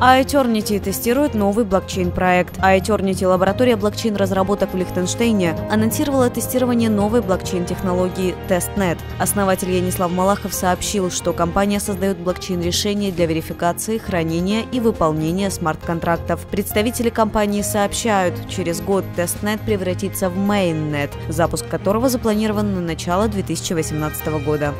iEternity тестирует новый блокчейн-проект. iEternity лаборатория блокчейн-разработок в Лихтенштейне анонсировала тестирование новой блокчейн-технологии TestNet. Основатель Янислав Малахов сообщил, что компания создает блокчейн-решения для верификации, хранения и выполнения смарт-контрактов. Представители компании сообщают, через год TestNet превратится в MainNet, запуск которого запланирован на начало 2018 года.